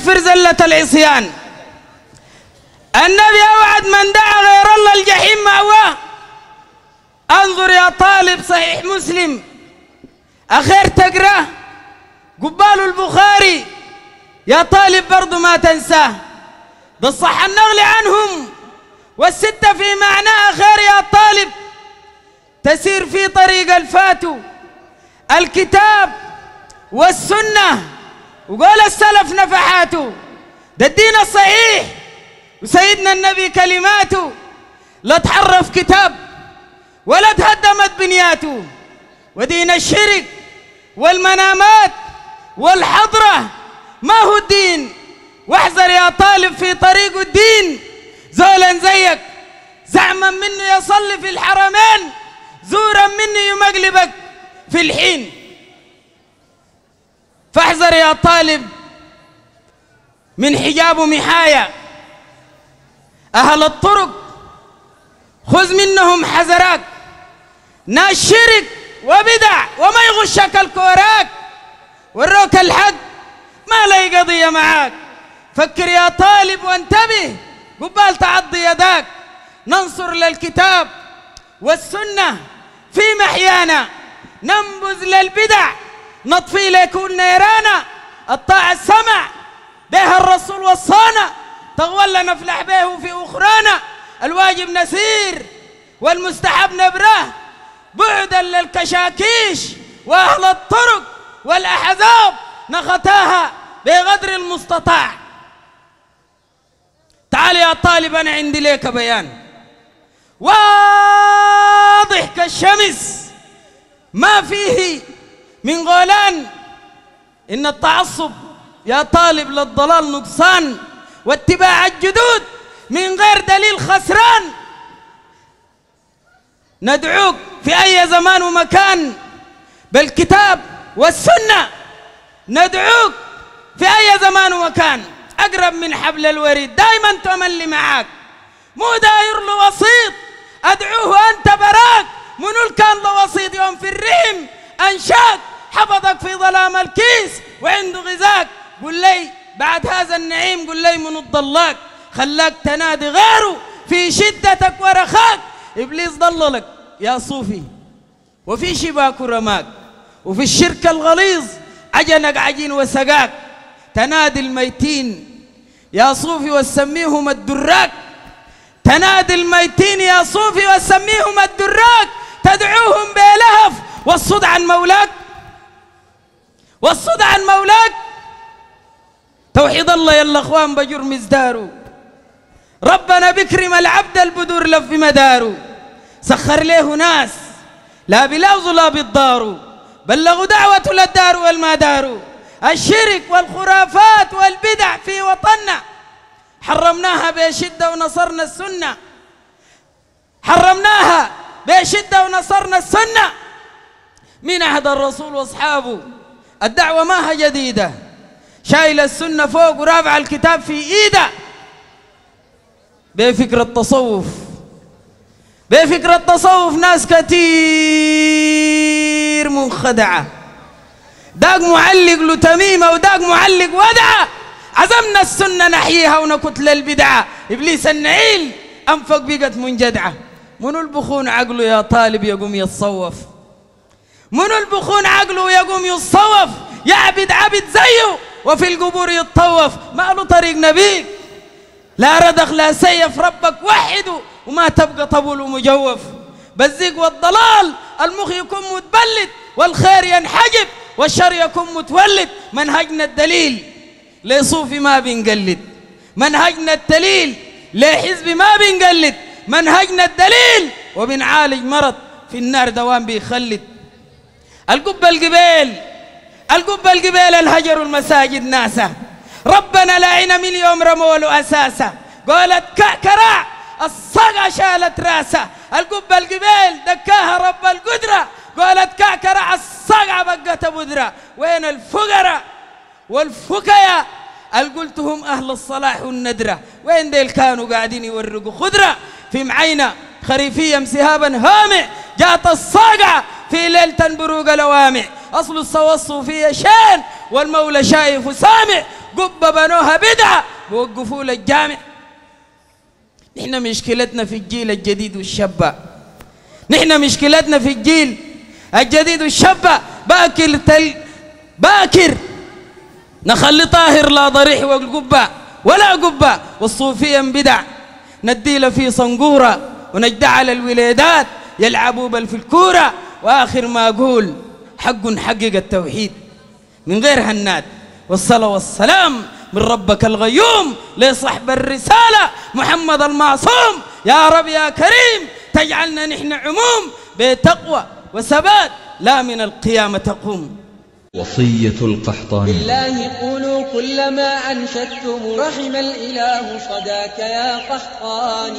يغفر زلة العصيان. النبي أوعد من دعا غير الله الجحيم مأواه انظر يا طالب صحيح مسلم. أخير تقرأ. قبال البخاري. يا طالب برضو ما تنساه. بالصح النغل عنهم. والستة في معناها خير يا طالب. تسير في طريق الفاتو. الكتاب والسنة. وقول السلف نفحاته. ده الدين الصحيح. وسيدنا النبي كلماته. لا تحرف كتاب ولا تهدمت بنياته. ودين الشرك والمنامات والحضرة. ما هو الدين؟ واحذر يا طالب في طريق الدين. زولا زيك. زعما منه يصلي في الحرمين. زورا منه يمقلبك في الحين. فاحذر يا طالب من حجاب محايا أهل الطرق خذ منهم حذراك. ناس شرك وبدع وما يغشك الكوراك. وروك الحق ما لي قضية معاك. فكر يا طالب وانتبه قبال تعضي يداك. ننصر للكتاب والسنة في محيانا. ننبذ للبدع. نطفي ليكون نيرانا. الطاعة السمع به الرسول وصانا تغول نفلح به في أخرانا. الواجب نسير والمستحب نبره. بعدا للكشاكيش وأهل الطرق والأحزاب نختاها بقدر المستطاع. تعال يا طالب أنا عندي لك بيان. واضح كالشمس ما فيه من غولان إن التعصب يا طالب للضلال نقصان. واتباع الجدود من غير دليل خسران. ندعوك في أي زمان ومكان. بالكتاب والسنة ندعوك في أي زمان ومكان. أقرب من حبل الوريد. دائما تملي معاك. مو داير له وسيط أدعوه أنت قل لي بعد هذا النعيم قل لي من الضلاك خلاك تنادي غيره في شدتك ورخاك. إبليس ضللك يا صوفي. وفي شباك رماك وفي الشرك الغليظ عجنك عجين وسقاك. تنادي الميتين. يا صوفي وسميهم الدراك. تنادي الميتين يا صوفي وسميهم الدراك. تدعوهم بلهف والصد عن مولاك. والصد عن مولاك. توحيد الله يا الاخوان بجرم ازداروا ربنا بكرم العبد البدور لف مداره سخر له ناس لا بلوز لا بالدار بلغوا دعوة للدار والمدار. الشرك والخرافات والبدع في وطننا. حرمناها بشدة ونصرنا السنة. حرمناها بشدة ونصرنا السنة. من عهد الرسول وأصحابه. الدعوة ما هي جديدة. شايل السنة فوق ورافع الكتاب في إيده. بفكر التصوف. بفكر التصوف ناس كثير منخدعة. داق معلق له تميمة وداق معلق ودعة عزمنا السنة نحييها ونكت للبدعة إبليس النعيل أنفق بقت منجدعة. منو البخون عقله يا طالب يقوم يتصوف؟ منو البخون عقله يقوم يتصوف؟ يعبد عبد زيه. وفي القبور يتطوف. ما له طريق نبيك لا ردخ لا سيف. ربك وحده. وما تبقى طبول ومجوف. بالزيق والضلال. المخ يكون متبلد. والخير ينحجب. والشر يكون متولد. منهجنا الدليل. لصوفي ما بنقلد. منهجنا الدليل. لحزب ما بنقلد. منهجنا الدليل. وبنعالج مرض في النار دوام بيخلد. القبة القبيل. القبة القبيل الهجر المساجد ناسا. ربنا لعن يوم رموا أساسا. قالت كعكرع الصقع شالت راسه القبة القبيل دكاها رب القدرة. قالت كعكرع الصقع بقت بدرة وين الفقراء؟ والفكيا قلتهم أهل الصلاح والندرة؟ وين ديل كانوا قاعدين يورقوا خضرة؟ في معينة خريفية مسهابا هامع جات الصاقعة في ليلة بروق لوامع. أصل الصوى الصوفية شان والمولى شايف وسامع قبة بنوها بدعة بوقفوا للجامع. نحن مشكلتنا في الجيل الجديد والشابة. نحن مشكلتنا في الجيل الجديد والشابة. باكر تل باكر نخلي طاهر لا ضريح والقبة ولا قبة. والصوفيا بدع نديله في صنقورة ونجد على الولادات يلعبوا بل في الكورة. وآخر ما أقول حق حقق التوحيد. من غير هناد. والصلاة والسلام من ربك الغيوم لصحب الرسالة محمد المعصوم. يا رب يا كريم تجعلنا نحن عموم بتقوى وثبات لا من القيامة تقوم. وصية القحطاني بالله قولوا كل ما أنشدتم رحم الإله صداك يا قحطان.